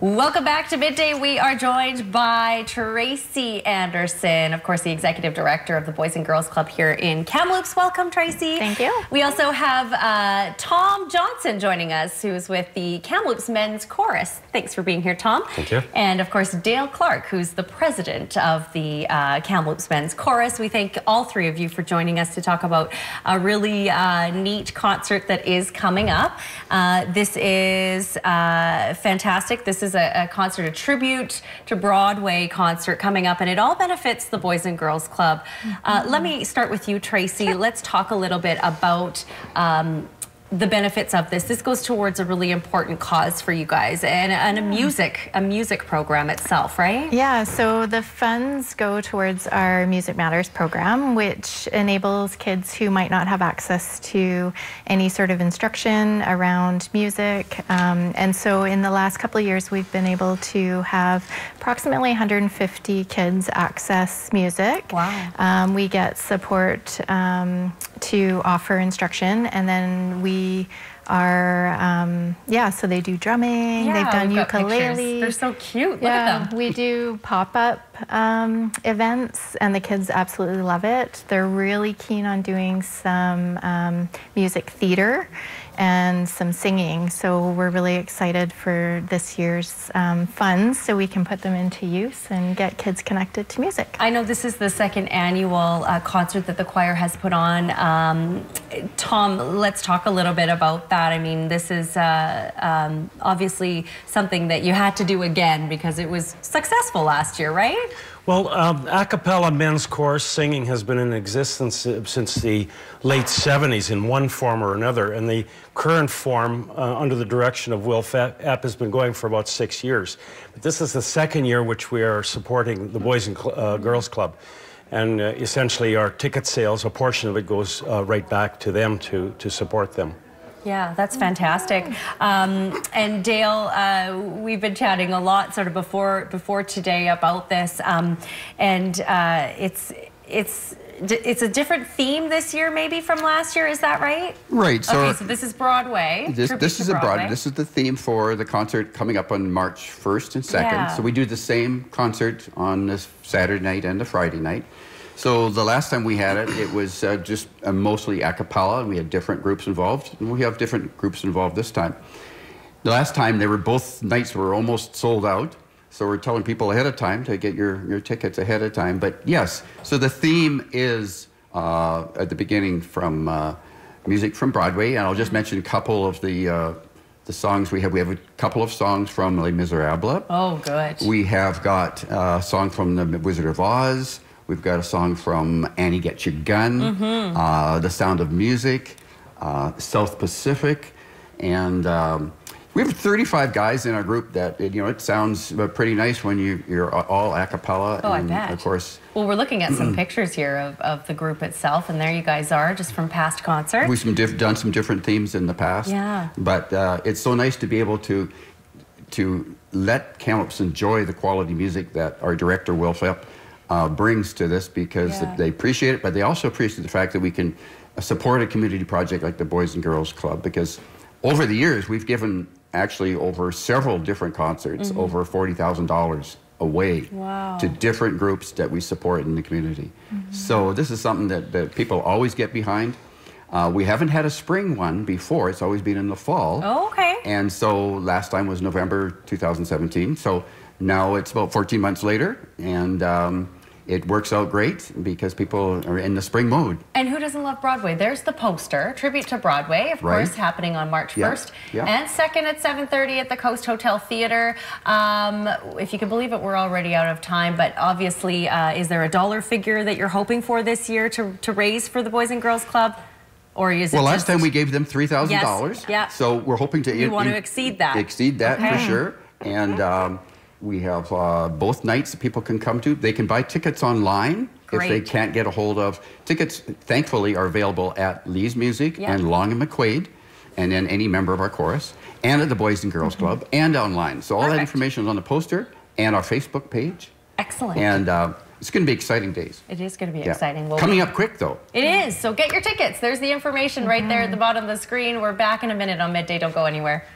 Welcome back to Midday. We are joined by Tracy Anderson, of course, the Executive Director of the Boys and Girls Club here in Kamloops. Welcome, Tracy. Thank you. We also have uh, Tom Johnson joining us, who's with the Kamloops Men's Chorus. Thanks for being here, Tom. Thank you. And, of course, Dale Clark, who's the president of the uh, Kamloops Men's Chorus. We thank all three of you for joining us to talk about a really uh, neat concert that is coming up. Uh, this is uh, fantastic. This is a, a, concert, a tribute to Broadway concert coming up, and it all benefits the Boys and Girls Club. Mm -hmm. let me start with you, Tracy. Sure. Let's talk a little bit about um, the benefits of this. This goes towards a really important cause for you guys and, and a music, a music program itself, right? Yeah, so the funds go towards our Music Matters program, which enables kids who might not have access to any sort of instruction around music. Um, and so in the last couple of years, we've been able to have approximately 150 kids access music. Wow. Um, we get support um, to offer instruction and then we are, um, yeah, so they do drumming, yeah, they've done ukulele. They're so cute. Look yeah, we do pop up um, events, and the kids absolutely love it. They're really keen on doing some um, music theater and some singing. So we're really excited for this year's um, funds so we can put them into use and get kids connected to music. I know this is the second annual uh, concert that the choir has put on. Um, Tom, let's talk a little bit about that. I mean, this is uh, um, obviously something that you had to do again because it was successful last year, right? Well, um, a cappella men's chorus singing has been in existence since the late 70s in one form or another, and the current form, uh, under the direction of Will Epp, has been going for about six years. But this is the second year which we are supporting the Boys and Cl uh, Girls Club. And uh, essentially, our ticket sales, a portion of it goes uh, right back to them to, to support them. Yeah, that's fantastic. Um, and Dale, uh, we've been chatting a lot sort of before before today about this, um, and uh, it's it's it's a different theme this year, maybe from last year. Is that right? Right. So, okay, so this is Broadway. This, this is a Broadway. This is the theme for the concert coming up on March 1st and 2nd. Yeah. So we do the same concert on this Saturday night and the Friday night. So the last time we had it, it was uh, just uh, mostly a cappella. We had different groups involved, and we have different groups involved this time. The last time, they were both nights were almost sold out. So we're telling people ahead of time to get your, your tickets ahead of time. But yes, so the theme is uh, at the beginning from uh, music from Broadway, and I'll just mention a couple of the uh, the songs we have. We have a couple of songs from Les Miserables. Oh, good. We have got a song from The Wizard of Oz. We've got a song from Annie Get Your Gun, mm -hmm. uh, The Sound of Music, uh, South Pacific, and um, we have 35 guys in our group that, you know, it sounds uh, pretty nice when you, you're all a cappella. Oh, and I bet. Of course. Well, we're looking at some pictures here of, of the group itself, and there you guys are, just from past concerts. We've some done some different themes in the past. Yeah. But uh, it's so nice to be able to to let Kamloops enjoy the quality music that our director, Will Philp, uh, brings to this because yeah. they appreciate it, but they also appreciate the fact that we can support a community project like the Boys and Girls Club because over the years we've given actually over several different concerts, mm -hmm. over $40,000 away wow. to different groups that we support in the community. Mm -hmm. So this is something that, that people always get behind. Uh, we haven't had a spring one before. It's always been in the fall. Oh, okay. And so last time was November 2017. So now it's about 14 months later, and um, it works out great because people are in the spring mode. And who doesn't love Broadway? There's the poster, tribute to Broadway, of right. course, happening on March 1st. Yeah. And second at 7.30 at the Coast Hotel Theater. Um, if you can believe it, we're already out of time, but obviously, uh, is there a dollar figure that you're hoping for this year to, to raise for the Boys and Girls Club? Or is well, it last time we gave them $3,000. Yes, yeah. So we're hoping to... You want to exceed that. Exceed that okay. for sure. And... Um, we have uh, both nights that people can come to. They can buy tickets online Great. if they can't get a hold of. Tickets, thankfully, are available at Lee's Music yep. and Long and McQuade, and then any member of our chorus, and at the Boys and Girls mm -hmm. Club, and online. So all Perfect. that information is on the poster and our Facebook page. Excellent. And uh, it's going to be exciting days. It is going to be yeah. exciting. We'll Coming up quick, though. It is. So get your tickets. There's the information right there at the bottom of the screen. We're back in a minute on Midday. Don't go anywhere.